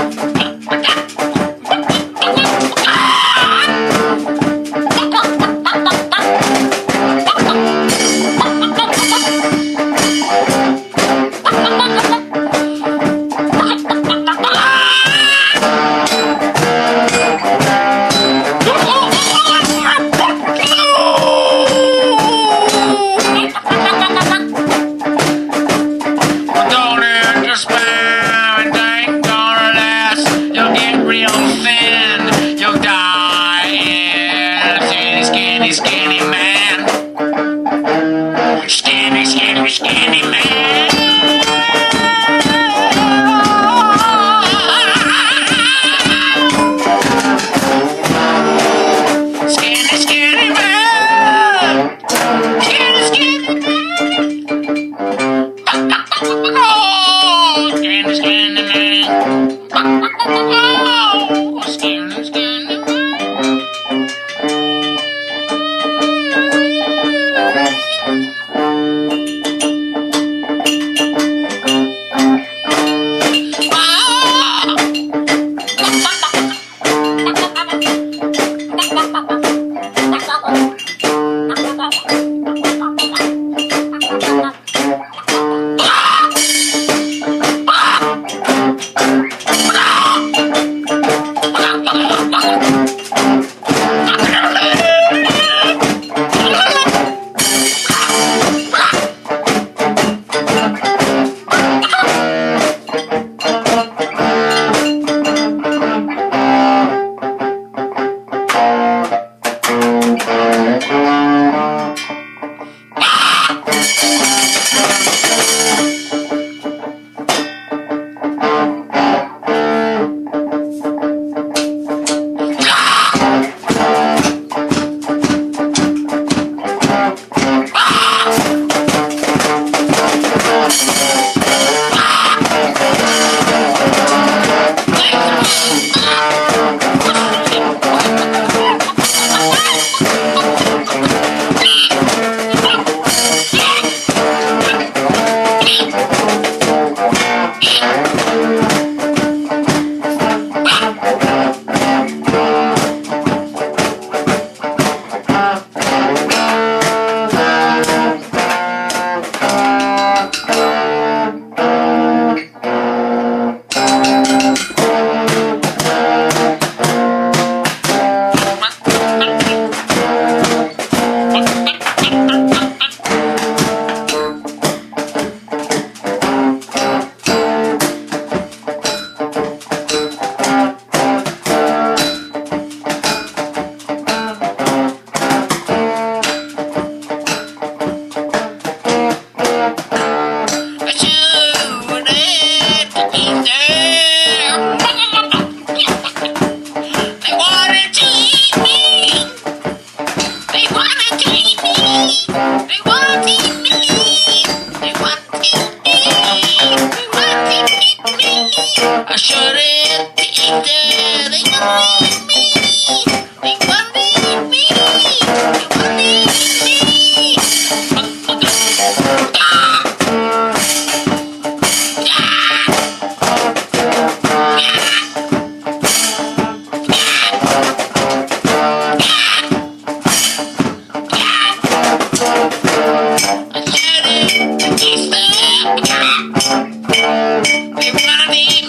Yeah. Skinny, skinny, man. Skinny, skinny, skinny man. Skinny, skinny man. Skinny, skinny man. I should have eaten We wanna